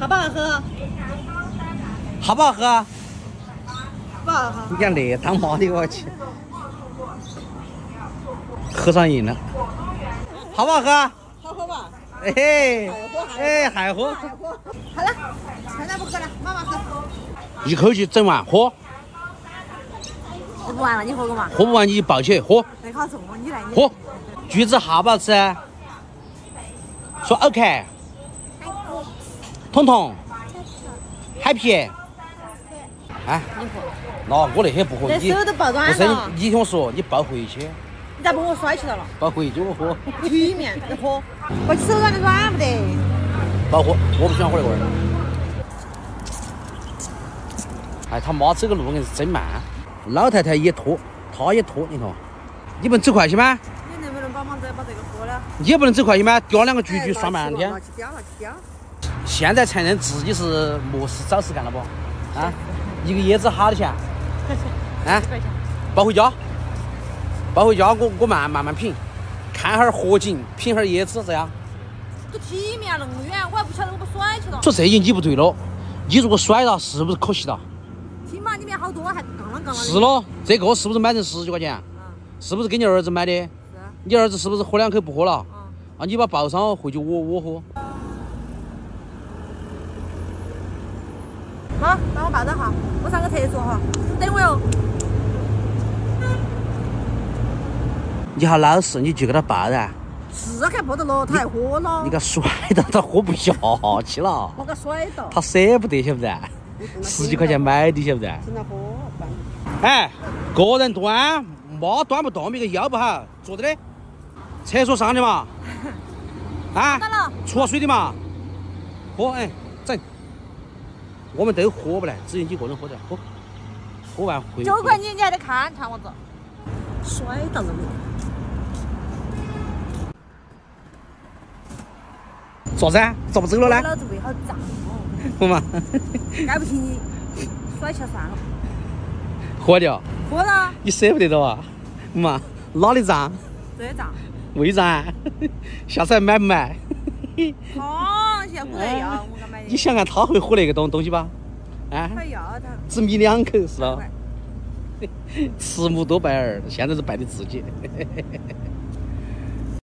好不好喝？好不好喝？不好喝。你看那当妈的我去，喝上瘾了，好不好喝？好喝吧？哎嘿，哎还喝。好了，现在不喝了，妈妈喝。一口气整完喝，喝不完了，你喝过吗？喝不完你抱起喝你来。喝。橘子好不好吃？说 OK。彤彤，happy。哎，那我那些不喝，你手都抱软不是了。你听我说，你抱回去，你咋把我甩起来了。抱回去我喝，里面，你喝。我手软的软不得。抱喝，我不喜欢喝那个味儿。哎，他妈走个路硬是真慢，老太太也拖，他也拖，你看，你不能走快些吗？你能不能帮忙再把这个喝了？你也不能走快些吗？叼两个橘橘算半天拿，起叼，拿起叼。现在承认自己是没事找事干了不？啊，一个椰子好多钱？啊，一块钱。抱回家，抱回家，我我慢慢慢品，看哈儿河景，品哈儿椰子，这样。都体面那么远，我还不晓得我把甩去了。说这已你不对了，你如果甩了，是不是可惜了？起码里面好多，还杠啷杠啷。是。咯，这个是不是买成十几块钱？嗯，是不是给你儿子买的？是。你儿子是不是喝两口不喝了？嗯。啊，你把抱上回去我我喝。好，帮我抱着哈，我上个厕所哈，等我哟。你好老实，你就给他抱噻，是还不得了，他还喝了你。给他甩到他喝不下去了，我给他甩到。他舍不得晓不得？十几块钱买的晓不得？喝，办。哎，个人端，妈端不动，别个腰不好，坐着嘞，厕所上的嘛，啊出了水的嘛，喝哎，整，我们都喝不来，只有你一个人喝的，喝，喝完回。就怪你，你还得看看我子。摔到了没？咋子啊？咋不走了呢？老子胃好胀哦，我嘛，该不起你甩起来算了。喝掉，喝了，你舍不得了啊？嘛，哪里胀？这胀。胃胀啊，下次还买不买？螃蟹虎来要，我敢买的。你想看他会喝那个东东西吧？啊，他要他。只抿两口是咯快。慈母多败儿，现在是败的自己。